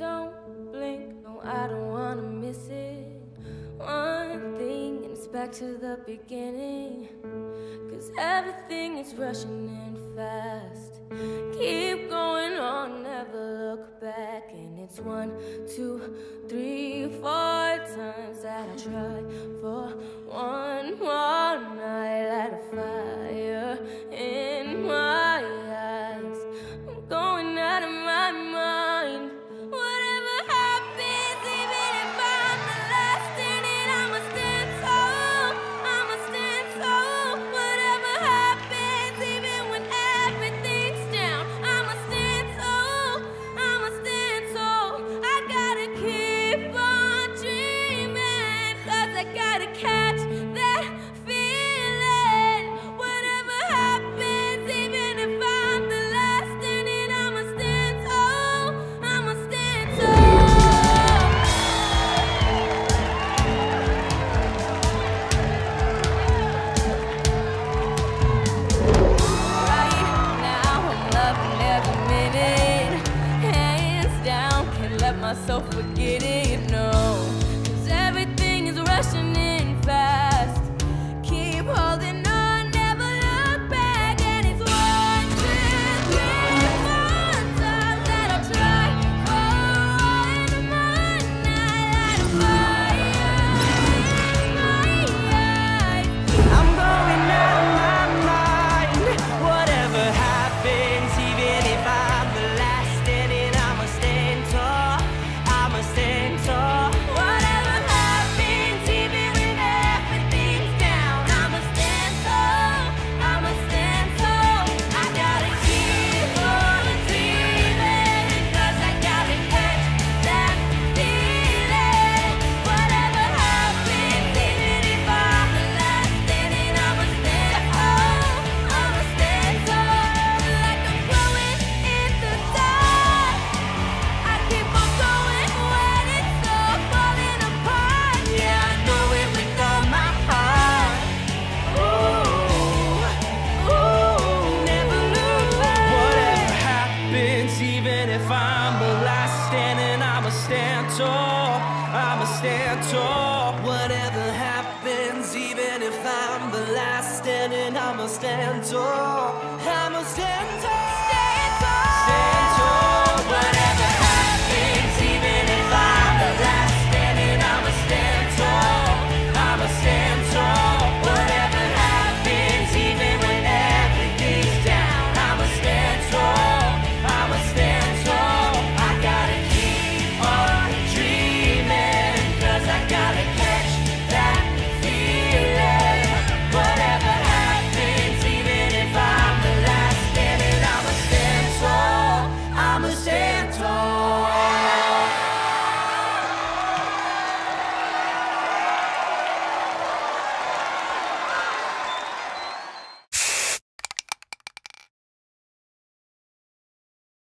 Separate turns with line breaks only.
Don't blink, no, I don't wanna miss it. One thing, and it's back to the beginning. Cause everything is rushing in fast. Keep going on, never look back. And it's one, two, three, four times that I try for one more.
myself forgetting, getting enough. stand tall. Whatever happens, even if I'm the last standing, I'ma stand tall. I'ma stand tall.